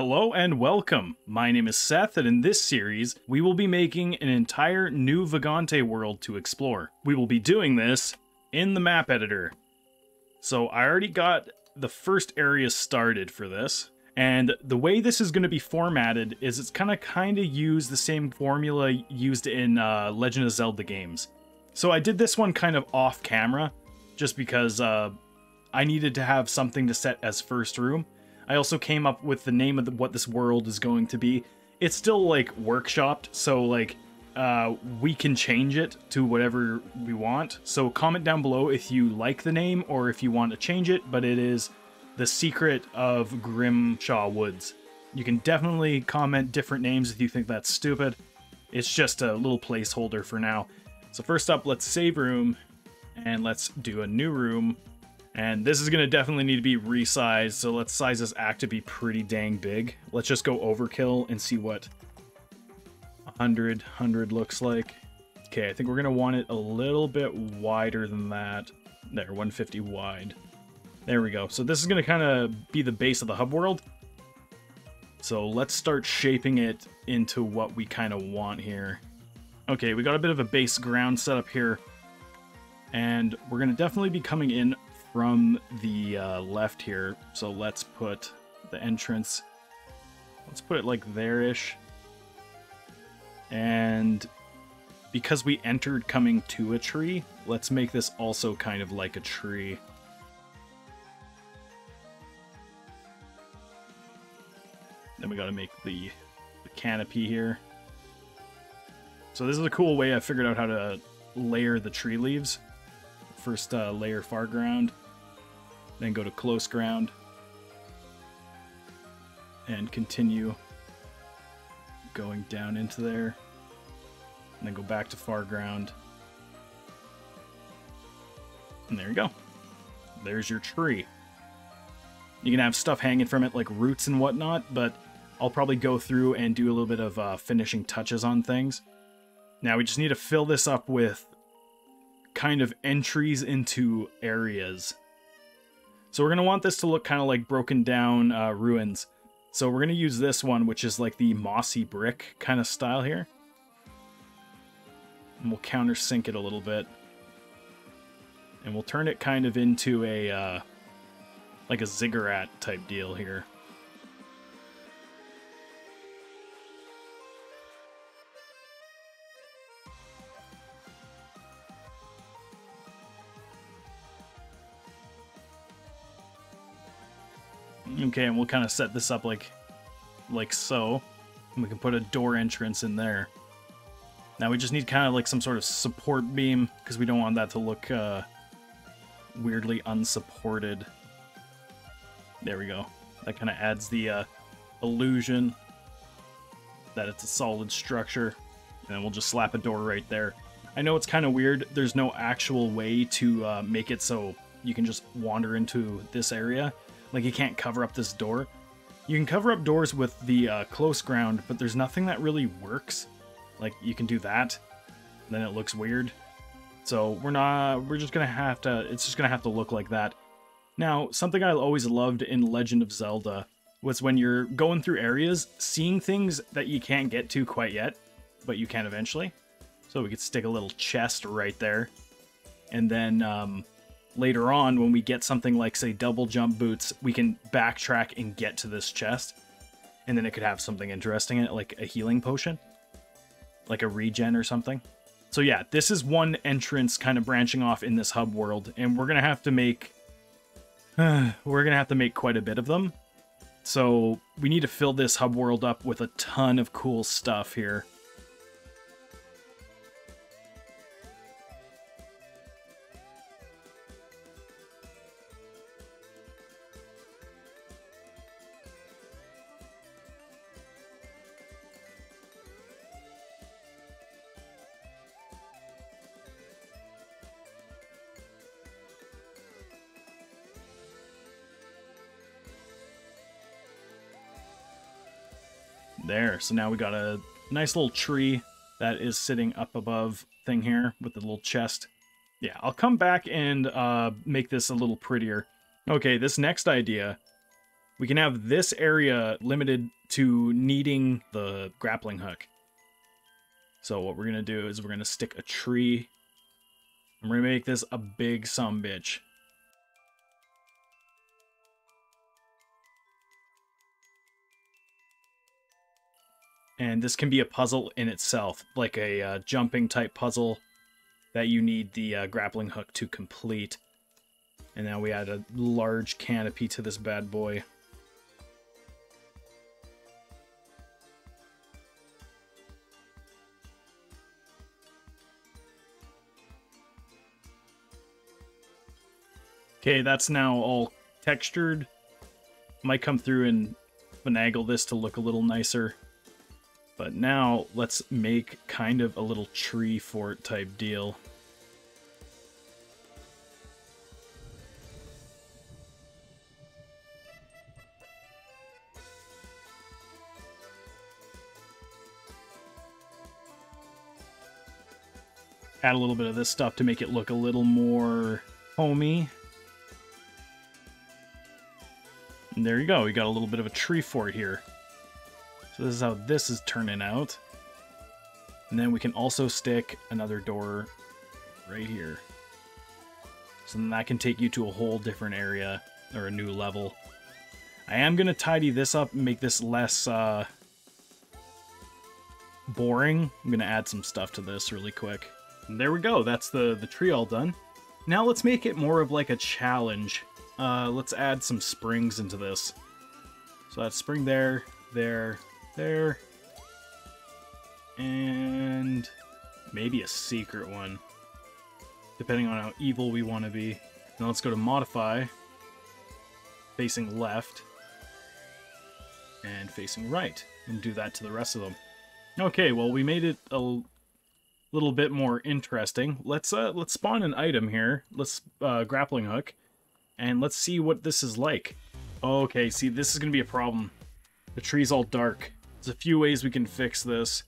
Hello and welcome. My name is Seth, and in this series, we will be making an entire new Vagante world to explore. We will be doing this in the map editor. So I already got the first area started for this, and the way this is going to be formatted is it's kind of kind of use the same formula used in uh, Legend of Zelda games. So I did this one kind of off camera, just because uh, I needed to have something to set as first room. I also came up with the name of the, what this world is going to be. It's still like workshopped, so like uh, we can change it to whatever we want. So comment down below if you like the name or if you want to change it, but it is The Secret of Grimshaw Woods. You can definitely comment different names if you think that's stupid. It's just a little placeholder for now. So first up, let's save room and let's do a new room and this is going to definitely need to be resized, so let's size this act to be pretty dang big. Let's just go overkill and see what 100, 100 looks like. Okay, I think we're going to want it a little bit wider than that. There, 150 wide. There we go. So this is going to kind of be the base of the hub world. So let's start shaping it into what we kind of want here. Okay, we got a bit of a base ground set up here. And we're going to definitely be coming in from the uh, left here. So let's put the entrance, let's put it like there-ish. And because we entered coming to a tree, let's make this also kind of like a tree. Then we got to make the, the canopy here. So this is a cool way I figured out how to layer the tree leaves. First uh, layer far ground, then go to close ground and continue going down into there and then go back to far ground. And there you go. There's your tree. You can have stuff hanging from it like roots and whatnot but I'll probably go through and do a little bit of uh, finishing touches on things. Now we just need to fill this up with kind of entries into areas so we're going to want this to look kind of like broken down uh, ruins. So we're going to use this one, which is like the mossy brick kind of style here. And we'll countersink it a little bit. And we'll turn it kind of into a, uh, like a ziggurat type deal here. Okay, and we'll kind of set this up like, like so. And we can put a door entrance in there. Now we just need kind of like some sort of support beam because we don't want that to look uh, weirdly unsupported. There we go. That kind of adds the uh, illusion that it's a solid structure. And we'll just slap a door right there. I know it's kind of weird. There's no actual way to uh, make it so you can just wander into this area. Like you can't cover up this door. You can cover up doors with the uh, close ground, but there's nothing that really works. Like you can do that, then it looks weird. So we're not, we're just gonna have to, it's just gonna have to look like that. Now, something I always loved in Legend of Zelda was when you're going through areas, seeing things that you can't get to quite yet, but you can eventually. So we could stick a little chest right there. And then um, later on when we get something like say double jump boots we can backtrack and get to this chest. And then it could have something interesting in it like a healing potion. Like a regen or something. So yeah this is one entrance kind of branching off in this hub world. And we're gonna have to make we're gonna have to make quite a bit of them. So we need to fill this hub world up with a ton of cool stuff here There, so now we got a nice little tree that is sitting up above thing here with the little chest. Yeah, I'll come back and uh, make this a little prettier. Okay, this next idea we can have this area limited to needing the grappling hook. So what we're going to do is we're going to stick a tree. I'm going to make this a big some bitch. And this can be a puzzle in itself, like a uh, jumping type puzzle that you need the uh, grappling hook to complete. And now we add a large canopy to this bad boy. Okay, that's now all textured. Might come through and finagle this to look a little nicer. But now let's make kind of a little tree fort type deal. Add a little bit of this stuff to make it look a little more homey. And there you go, we got a little bit of a tree fort here. So this is how this is turning out. And then we can also stick another door right here. So then that can take you to a whole different area or a new level. I am going to tidy this up and make this less uh, boring. I'm going to add some stuff to this really quick. And there we go. That's the, the tree all done. Now let's make it more of like a challenge. Uh, let's add some springs into this. So that spring there, there, there. And maybe a secret one. Depending on how evil we want to be. Now let's go to modify. Facing left. And facing right. And do that to the rest of them. Okay, well we made it a little bit more interesting. Let's uh let's spawn an item here. Let's uh grappling hook. And let's see what this is like. Okay, see this is gonna be a problem. The tree's all dark. A few ways we can fix this.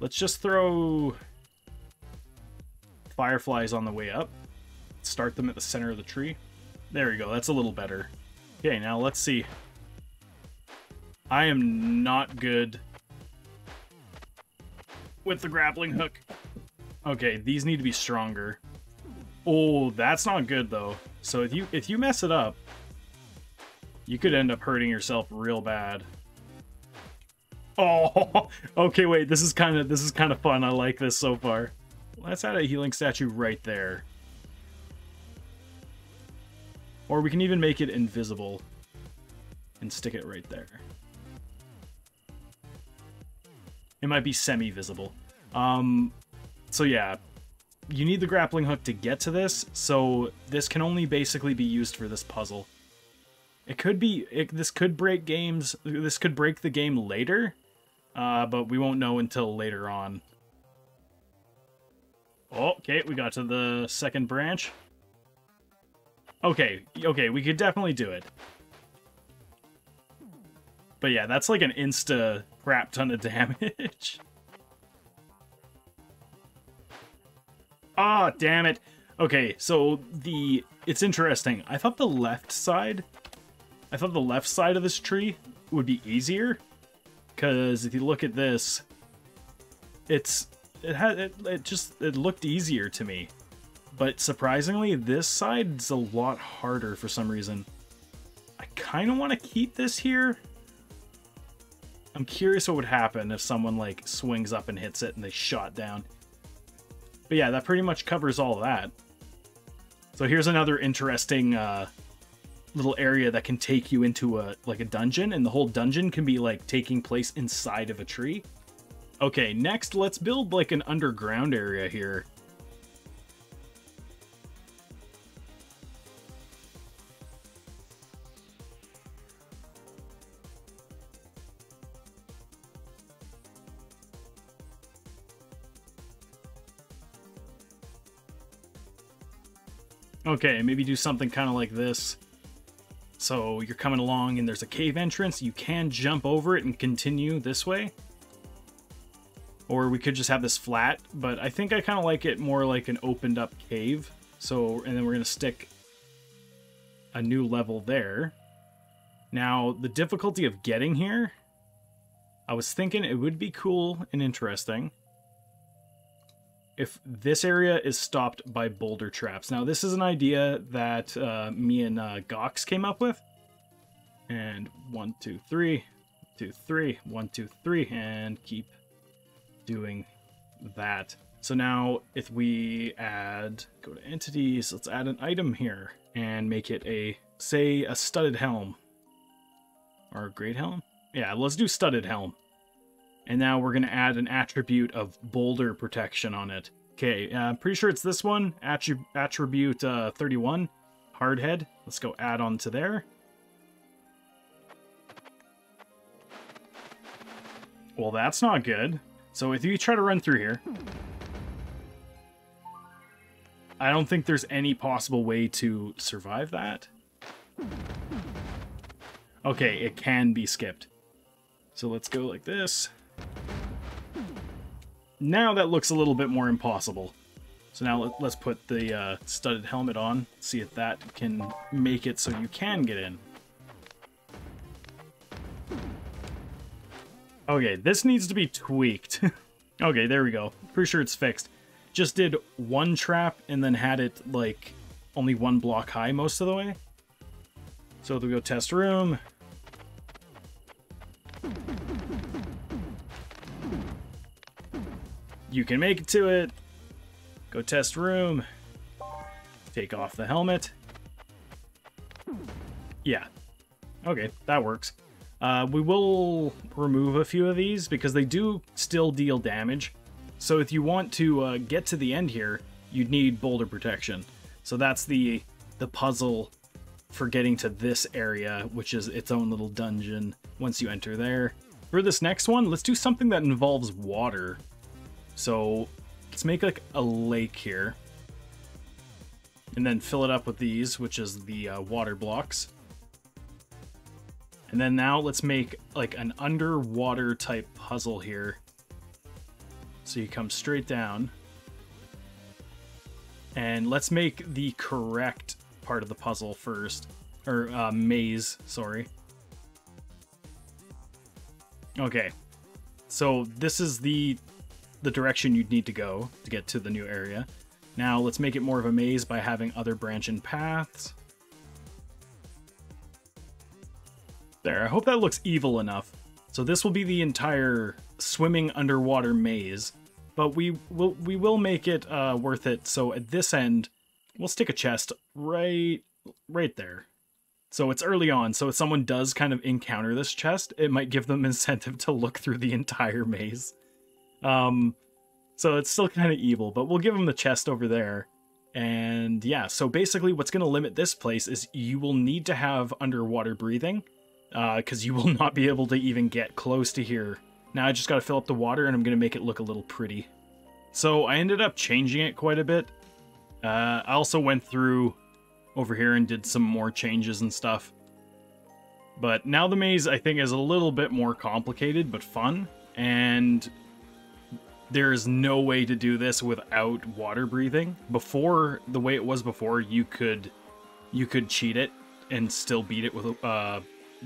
Let's just throw fireflies on the way up. Start them at the center of the tree. There we go, that's a little better. Okay, now let's see. I am not good with the grappling hook. Okay, these need to be stronger. Oh, that's not good though. So if you if you mess it up, you could end up hurting yourself real bad. Oh, okay, wait, this is kind of this is kind of fun. I like this so far. Let's add a healing statue right there. Or we can even make it invisible and stick it right there. It might be semi-visible. Um, so yeah, you need the grappling hook to get to this, so this can only basically be used for this puzzle. It could be, it, this could break games, this could break the game later, uh, but we won't know until later on. Okay, we got to the second branch. Okay, okay, we could definitely do it. But yeah, that's like an insta crap ton of damage. Ah, oh, damn it. Okay, so the it's interesting. I thought the left side I thought the left side of this tree would be easier because if you look at this, it's it had it, it just it looked easier to me. But surprisingly, this side's a lot harder for some reason. I kind of want to keep this here. I'm curious what would happen if someone like swings up and hits it and they shot down. But yeah, that pretty much covers all that. So here's another interesting uh, little area that can take you into a like a dungeon, and the whole dungeon can be like taking place inside of a tree. Okay, next let's build like an underground area here. Okay, maybe do something kind of like this. So you're coming along and there's a cave entrance. You can jump over it and continue this way. Or we could just have this flat, but I think I kind of like it more like an opened up cave. So, and then we're going to stick a new level there. Now, the difficulty of getting here, I was thinking it would be cool and interesting if this area is stopped by boulder traps. Now, this is an idea that uh, me and uh, Gox came up with. And one, two, three, two, three, one, two, three, and keep doing that. So now if we add, go to entities, let's add an item here and make it a, say, a studded helm. Or a great helm? Yeah, let's do studded helm. And now we're going to add an attribute of boulder protection on it. Okay, uh, I'm pretty sure it's this one, attrib attribute uh, 31, hardhead. Let's go add on to there. Well, that's not good. So if you try to run through here, I don't think there's any possible way to survive that. Okay, it can be skipped. So let's go like this. Now that looks a little bit more impossible. So now let's put the uh, studded helmet on, see if that can make it so you can get in. Okay, this needs to be tweaked. okay, there we go. Pretty sure it's fixed. Just did one trap and then had it, like, only one block high most of the way. So we go test room. You can make it to it. Go test room. Take off the helmet. Yeah. Okay, that works. Uh, we will remove a few of these because they do still deal damage. So if you want to uh, get to the end here, you'd need boulder protection. So that's the the puzzle for getting to this area, which is its own little dungeon once you enter there. For this next one, let's do something that involves water. So let's make like a lake here. And then fill it up with these, which is the uh, water blocks. And then now let's make like an underwater type puzzle here. So you come straight down. And let's make the correct part of the puzzle first. Or uh, maze, sorry. Okay. So this is the the direction you'd need to go to get to the new area. Now let's make it more of a maze by having other branching paths. There, I hope that looks evil enough. So this will be the entire swimming underwater maze, but we will we will make it uh, worth it. So at this end, we'll stick a chest right right there. So it's early on, so if someone does kind of encounter this chest, it might give them incentive to look through the entire maze. Um, so it's still kind of evil, but we'll give him the chest over there. And yeah, so basically what's going to limit this place is you will need to have underwater breathing because uh, you will not be able to even get close to here. Now I just got to fill up the water and I'm going to make it look a little pretty. So I ended up changing it quite a bit. Uh, I also went through over here and did some more changes and stuff. But now the maze, I think, is a little bit more complicated, but fun. And there is no way to do this without water breathing. Before, the way it was before, you could you could cheat it and still beat it with uh,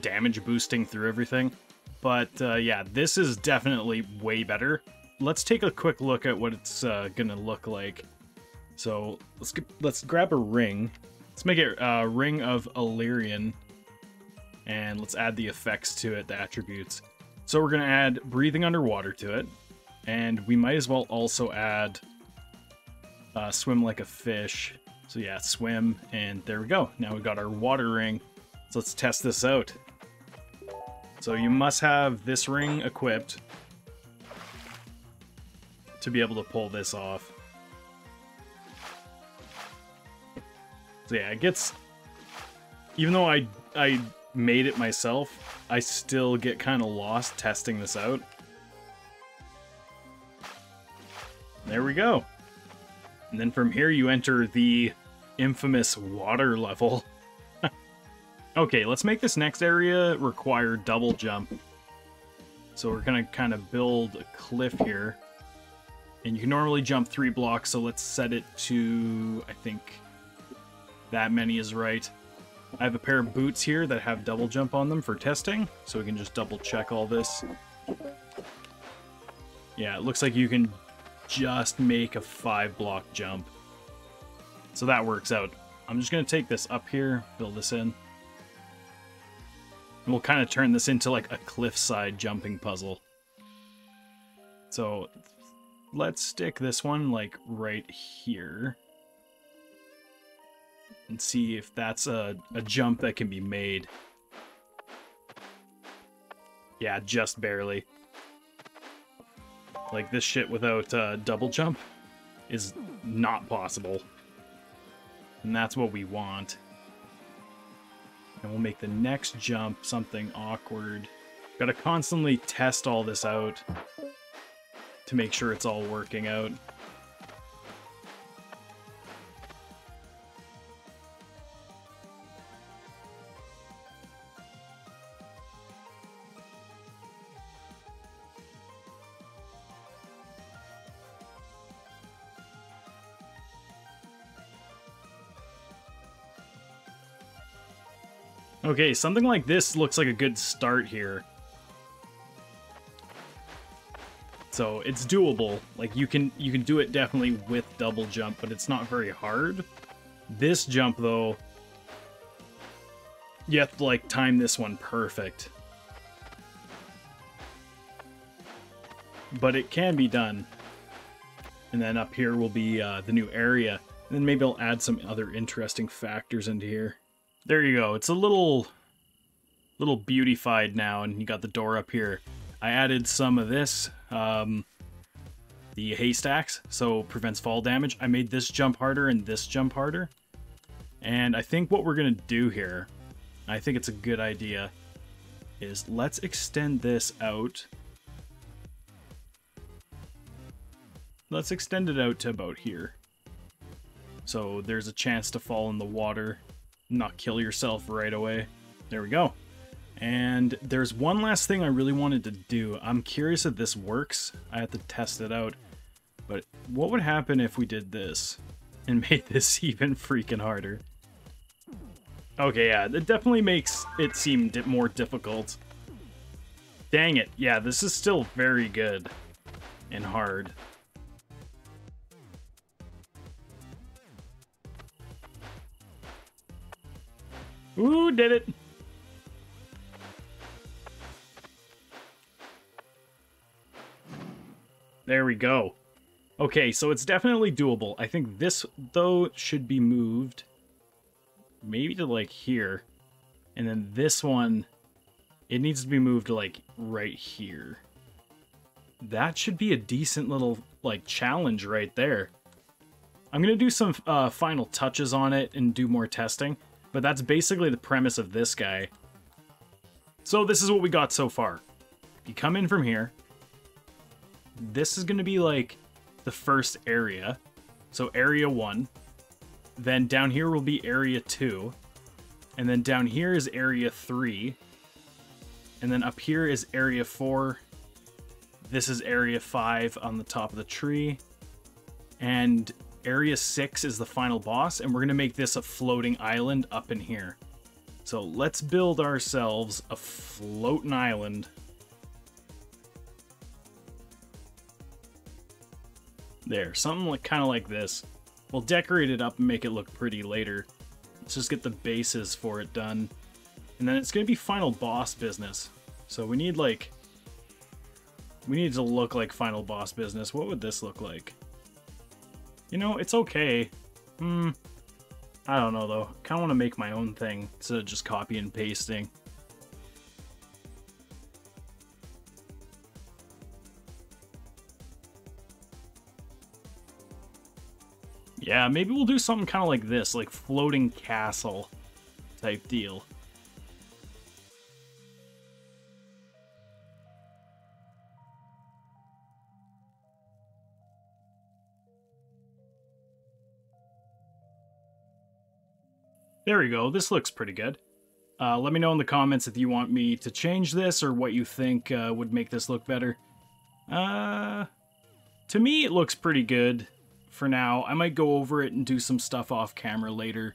damage boosting through everything. But uh, yeah, this is definitely way better. Let's take a quick look at what it's uh, gonna look like. So let's get, let's grab a ring. Let's make it a ring of Illyrian, and let's add the effects to it, the attributes. So we're gonna add breathing underwater to it, and we might as well also add uh, swim like a fish. So yeah, swim, and there we go. Now we got our water ring. So let's test this out. So you must have this ring equipped to be able to pull this off. So yeah, it gets... Even though I, I made it myself, I still get kind of lost testing this out. There we go. And then from here you enter the infamous water level. Okay, let's make this next area require double jump. So we're gonna kind of build a cliff here. And you can normally jump three blocks, so let's set it to, I think, that many is right. I have a pair of boots here that have double jump on them for testing, so we can just double check all this. Yeah, it looks like you can just make a five block jump. So that works out. I'm just going to take this up here, build this in. And we'll kind of turn this into like a cliffside jumping puzzle. So let's stick this one like right here. And see if that's a, a jump that can be made. Yeah, just barely. Like this shit without uh, double jump is not possible. And that's what we want. And we'll make the next jump something awkward. Gotta constantly test all this out to make sure it's all working out. Okay, something like this looks like a good start here. So it's doable. Like you can you can do it definitely with double jump, but it's not very hard. This jump though, you have to like time this one perfect. But it can be done. And then up here will be uh, the new area. And then maybe I'll add some other interesting factors into here. There you go. It's a little little beautified now, and you got the door up here. I added some of this, um, the haystacks, so prevents fall damage. I made this jump harder and this jump harder. And I think what we're going to do here, I think it's a good idea, is let's extend this out. Let's extend it out to about here. So there's a chance to fall in the water, not kill yourself right away. There we go. And there's one last thing I really wanted to do. I'm curious if this works. I have to test it out. But what would happen if we did this and made this even freaking harder? Okay, yeah, it definitely makes it seem more difficult. Dang it. Yeah, this is still very good and hard. Ooh, did it. There we go. Okay, so it's definitely doable. I think this, though, should be moved maybe to, like, here. And then this one, it needs to be moved like, right here. That should be a decent little, like, challenge right there. I'm going to do some uh, final touches on it and do more testing, but that's basically the premise of this guy. So this is what we got so far. You come in from here, this is going to be like the first area. So area 1. Then down here will be area 2. And then down here is area 3. And then up here is area 4. This is area 5 on the top of the tree. And area 6 is the final boss. And we're going to make this a floating island up in here. So let's build ourselves a floating island There, something like kind of like this. We'll decorate it up and make it look pretty later. Let's just get the bases for it done. And then it's going to be final boss business. So we need like... We need to look like final boss business. What would this look like? You know, it's okay. Hmm. I don't know though. kind of want to make my own thing instead of just copy and pasting. Yeah, maybe we'll do something kind of like this, like floating castle type deal. There we go. This looks pretty good. Uh, let me know in the comments if you want me to change this or what you think uh, would make this look better. Uh, to me, it looks pretty good for now. I might go over it and do some stuff off camera later.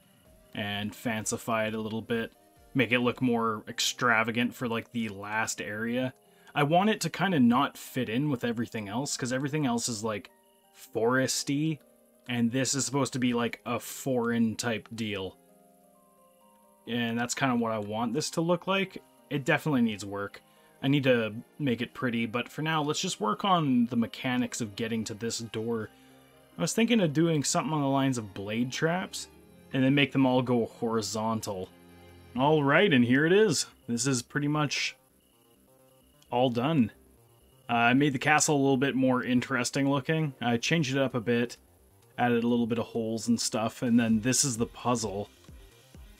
and fancify it a little bit. Make it look more extravagant for like the last area. I want it to kind of not fit in with everything else because everything else is like foresty and this is supposed to be like a foreign type deal. And that's kind of what I want this to look like. It definitely needs work. I need to make it pretty, but for now, let's just work on the mechanics of getting to this door. I was thinking of doing something on the lines of blade traps, and then make them all go horizontal. Alright, and here it is. This is pretty much all done. Uh, I made the castle a little bit more interesting looking. I changed it up a bit, added a little bit of holes and stuff, and then this is the puzzle.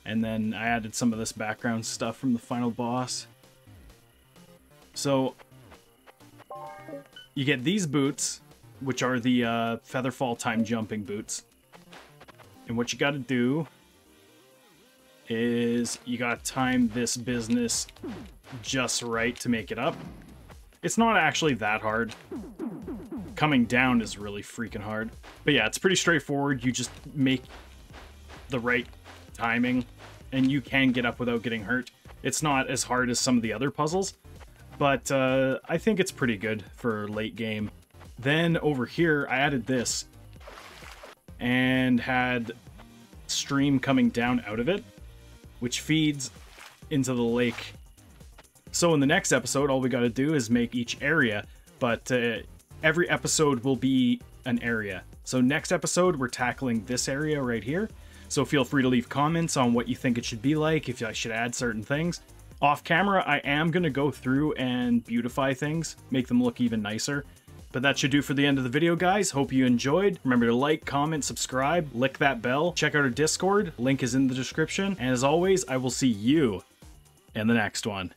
And then I added some of this background stuff from the final boss. So, you get these boots, which are the uh, Featherfall time jumping boots. And what you gotta do is you gotta time this business just right to make it up. It's not actually that hard. Coming down is really freaking hard. But yeah, it's pretty straightforward. You just make the right timing, and you can get up without getting hurt. It's not as hard as some of the other puzzles, but uh, I think it's pretty good for late game. Then over here, I added this, and had stream coming down out of it, which feeds into the lake. So in the next episode, all we got to do is make each area, but uh, every episode will be an area. So next episode, we're tackling this area right here. So feel free to leave comments on what you think it should be like, if I should add certain things. Off camera, I am going to go through and beautify things, make them look even nicer. But that should do for the end of the video, guys. Hope you enjoyed. Remember to like, comment, subscribe, lick that bell, check out our Discord. Link is in the description. And as always, I will see you in the next one.